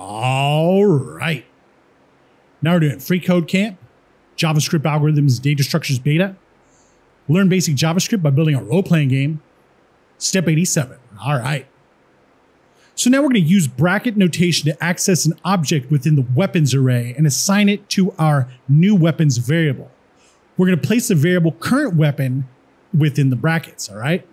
All right. Now we're doing freeCodeCamp, JavaScript algorithms, data structures beta. Learn basic JavaScript by building a role playing game. Step 87. All right. So now we're going to use bracket notation to access an object within the weapons array and assign it to our new weapons variable. We're going to place the variable current weapon within the brackets. All right.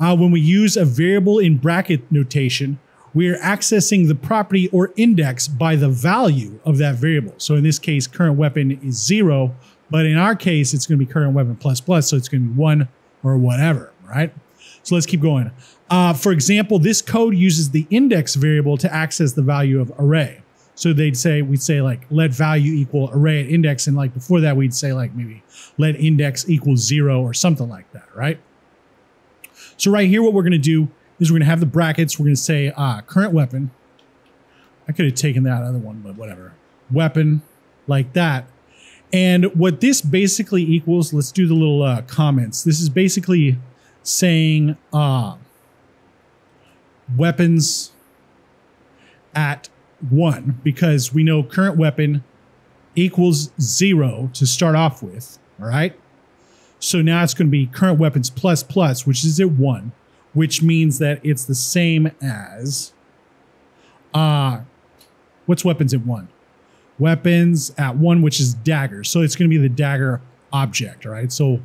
Uh, when we use a variable in bracket notation, we are accessing the property or index by the value of that variable. So in this case, current weapon is zero, but in our case, it's going to be current weapon plus plus, so it's going to be one or whatever, right? So let's keep going. Uh, for example, this code uses the index variable to access the value of array. So they'd say, we'd say like let value equal array at index. And like before that, we'd say like maybe let index equal zero or something like that, right? So right here, what we're going to do is we're going to have the brackets. We're going to say uh, current weapon. I could have taken that other one, but whatever. Weapon like that. And what this basically equals, let's do the little uh, comments. This is basically saying uh, weapons at one because we know current weapon equals zero to start off with. All right. So now it's going to be current weapons plus plus, which is at one, which means that it's the same as uh what's weapons at one? Weapons at one, which is dagger. So it's going to be the dagger object, all right? So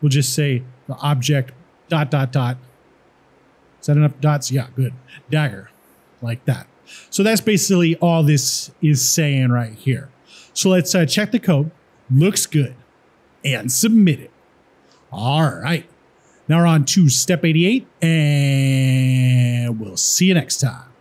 we'll just say the object dot dot dot. Is that enough dots? Yeah, good. Dagger, like that. So that's basically all this is saying right here. So let's uh, check the code. Looks good. And submit it. All right. Now we're on to step 88, and we'll see you next time.